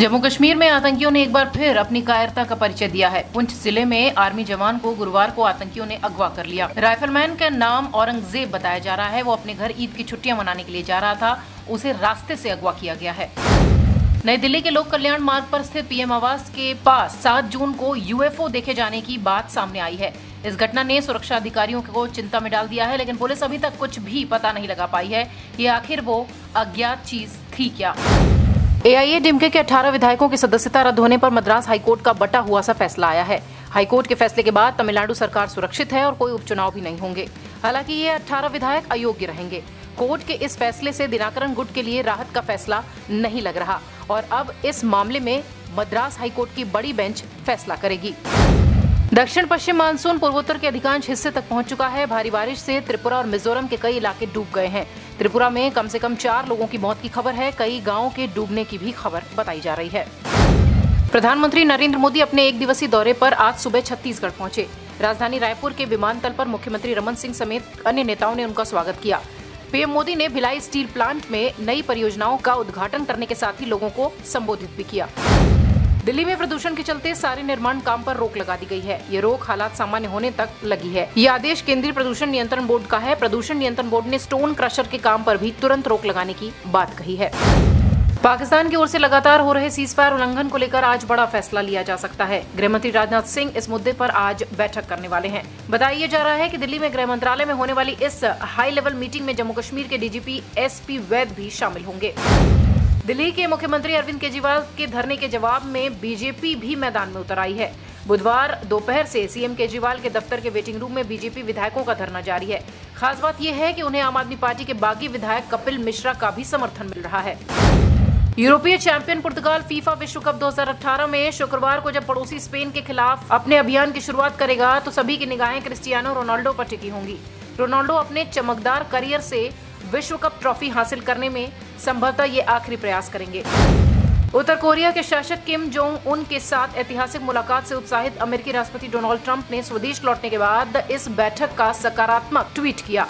जम्मू कश्मीर में आतंकियों ने एक बार फिर अपनी कायरता का परिचय दिया है। पुंछ ज़िले में आर्मी जवान को गुरुवार को आतंकियों ने अगवा कर लिया। राइफलमैन का नाम औरंगज़ेब बताया जा रहा है। वो अपने घर ईद की छुट्टियाँ मनाने के लिए जा रहा था। उसे रास्ते से अगवा किया गया है। नई दिल्ली के लोक कल्याण मार्ग पर स्थित पीएम आवास के पास 7 जून को यूएफओ देखे जाने की बात सामने आई है। इस घटना ने सुरक्षा अधिकारियों को चिंता में डाल दिया है, लेकिन पुलिस अभी तक कुछ भी पता नहीं लगा पाई है। कि आखिर वो अज्ञात चीज़ थी क्या? एआईएडीएमके के 18 विधायकों की सदस्यता रद्द होने पर मद्रास हाईकोर्ट का बटा हुआ सा फैसला आया है। हाईकोर्ट के फैसले के बाद तमिलनाडु सरकार सुरक्षित है और कोई उपचुनाव भी नहीं होंगे। हालाँकि ये 18 विधायक अयोग्य रहेंगे। कोर्ट के इस फैसले से दिनाकरण गुट के लिए राहत का फैसला नहीं लग रहा। और अब इस मामले में मद्रास हाईकोर्ट की बड़ी बेंच फैसला करेगी। दक्षिण पश्चिम मानसून पूर्वोत्तर के अधिकांश हिस्से तक पहुँच चुका है। भारी बारिश से त्रिपुरा और मिजोरम के कई इलाके डूब गए हैं। त्रिपुरा में कम से कम चार लोगों की मौत की खबर है। कई गाँवों के डूबने की भी खबर बताई जा रही है। प्रधानमंत्री नरेंद्र मोदी अपने एक दिवसीय दौरे पर आज सुबह छत्तीसगढ़ पहुँचे। राजधानी रायपुर के विमानतल पर मुख्यमंत्री रमन सिंह समेत अन्य नेताओं ने उनका स्वागत किया। पीएम मोदी ने भिलाई स्टील प्लांट में नई परियोजनाओं का उद्घाटन करने के साथ ही लोगों को संबोधित भी किया। दिल्ली में प्रदूषण के चलते सारे निर्माण काम पर रोक लगा दी गई है। ये रोक हालात सामान्य होने तक लगी है। ये आदेश केंद्रीय प्रदूषण नियंत्रण बोर्ड का है। प्रदूषण नियंत्रण बोर्ड ने स्टोन क्रशर के काम पर भी तुरंत रोक लगाने की बात कही है। पाकिस्तान की ओर से लगातार हो रहे सीज फायर उल्लंघन को लेकर आज बड़ा फैसला लिया जा सकता है। गृहमंत्री राजनाथ सिंह इस मुद्दे पर आज बैठक करने वाले हैं। बताया जा रहा है कि दिल्ली में गृह मंत्रालय में होने वाली इस हाई लेवल मीटिंग में जम्मू कश्मीर के डीजीपी एसपी वैद भी शामिल होंगे। दिल्ली के मुख्यमंत्री अरविंद केजरीवाल के धरने के जवाब में बीजेपी भी मैदान में उतर आई है। बुधवार दोपहर से सीएम केजरीवाल के दफ्तर के वेटिंग रूम में बीजेपी विधायकों का धरना जारी है। खास बात यह है कि उन्हें आम आदमी पार्टी के बागी विधायक कपिल मिश्रा का भी समर्थन मिल रहा है। यूरोपीय चैंपियन पुर्तगाल फीफा विश्व कप 2018 में शुक्रवार को जब पड़ोसी स्पेन के खिलाफ अपने अभियान की शुरुआत करेगा तो सभी की निगाहें क्रिस्टियानो रोनाल्डो पर टिकी होंगी। रोनाल्डो अपने चमकदार करियर से विश्व कप ट्रॉफी हासिल करने में संभवतः ये आखिरी प्रयास करेंगे। उत्तर कोरिया के शासक किम जोंग उन के साथ ऐतिहासिक मुलाकात से उत्साहित अमेरिकी राष्ट्रपति डोनाल्ड ट्रंप ने स्वदेश लौटने के बाद इस बैठक का सकारात्मक ट्वीट किया।